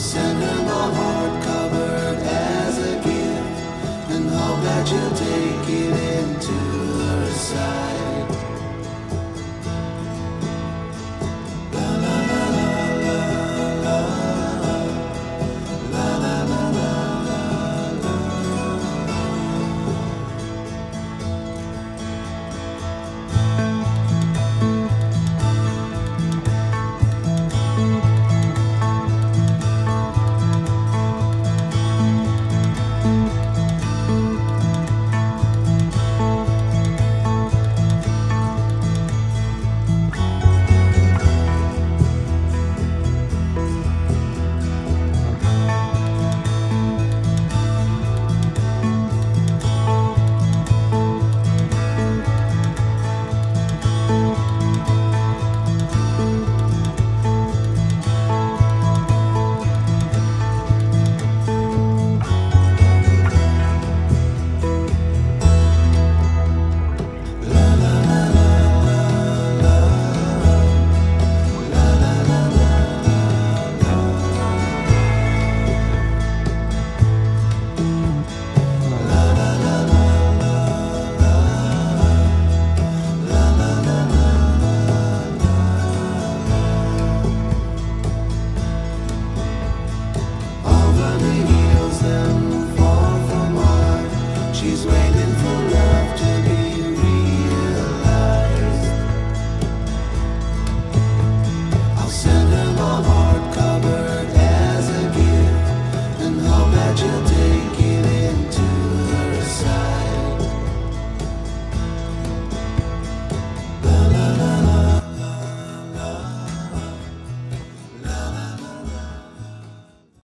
Send her a heart covered as a gift, and hope that you'll take it into her side.